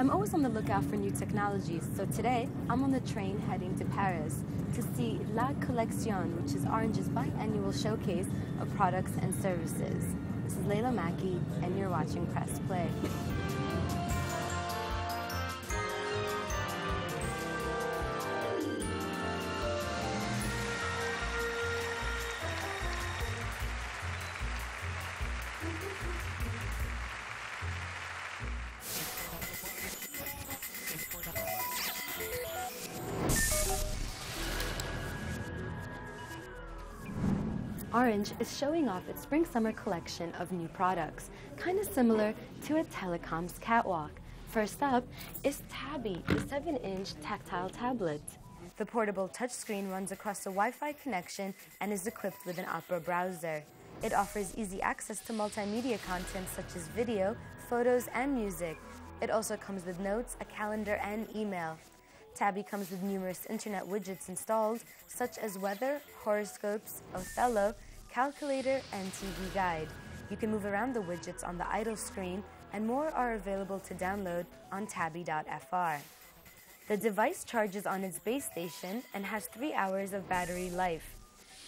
I'm always on the lookout for new technologies, so today I'm on the train heading to Paris to see La Collection, which is Orange's biannual showcase of products and services. This is Leila Makki, and you're watching Press Play. Orange is showing off its spring summer collection of new products, kind of similar to a telecom's catwalk. First up is Tabbee, the 7 inch tactile tablet. The portable touchscreen runs across a Wi Fi connection and is equipped with an Opera browser. It offers easy access to multimedia content such as video, photos, and music. It also comes with notes, a calendar, and email. Tabbee comes with numerous internet widgets installed, such as weather, horoscopes, Othello, calculator, and TV guide. You can move around the widgets on the idle screen, and more are available to download on tabby.fr. The device charges on its base station and has three hours of battery life.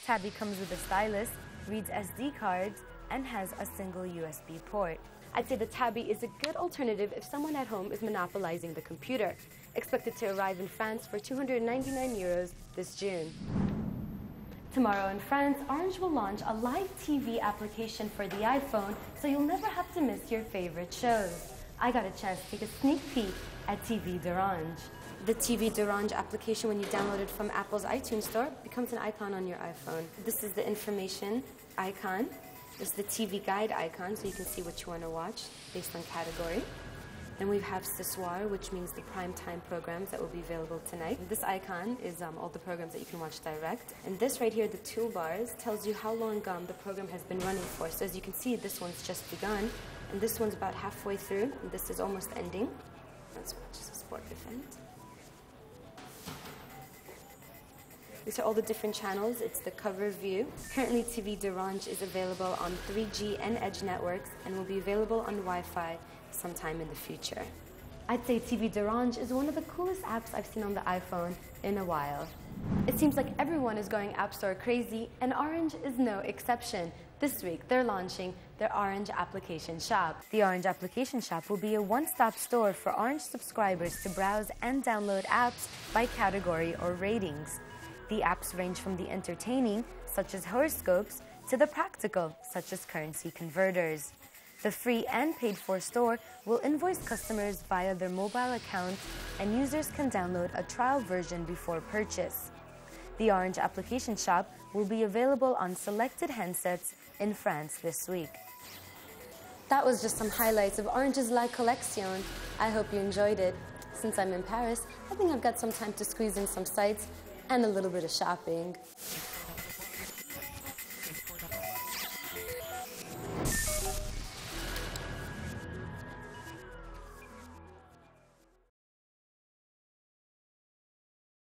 Tabbee comes with a stylus, reads SD cards, and has a single USB port. I'd say the Tabbee is a good alternative if someone at home is monopolizing the computer. Expected to arrive in France for 299 euros this June. Tomorrow in France, Orange will launch a live TV application for the iPhone, so you'll never have to miss your favorite shows. I got a chance to take a sneak peek at TV d'Orange. The TV d'Orange application, when you download it from Apple's iTunes Store, becomes an icon on your iPhone. This is the information icon. Is the TV guide icon, so you can see what you want to watch based on category. Then we have Soir, which means the prime time programs that will be available tonight. This icon is um, all the programs that you can watch direct. And this right here, the toolbars, tells you how long um, the program has been running for. So as you can see, this one's just begun, and this one's about halfway through, and this is almost ending. Let's watch a sport event. These are all the different channels. It's the cover view. Currently, TV d'Orange is available on 3G and Edge networks and will be available on Wi-Fi sometime in the future. I'd say TV d'Orange is one of the coolest apps I've seen on the iPhone in a while. It seems like everyone is going App Store crazy, and Orange is no exception. This week, they're launching their Orange Application Shop. The Orange Application Shop will be a one stop store for Orange subscribers to browse and download apps by category or ratings. The apps range from the entertaining, such as horoscopes, to the practical, such as currency converters. The free and paid for store will invoice customers via their mobile account, and users can download a trial version before purchase. The Orange application shop will be available on selected handsets in France this week. That was just some highlights of Orange's La Collection. I hope you enjoyed it. Since I'm in Paris, I think I've got some time to squeeze in some sights and a little bit of shopping.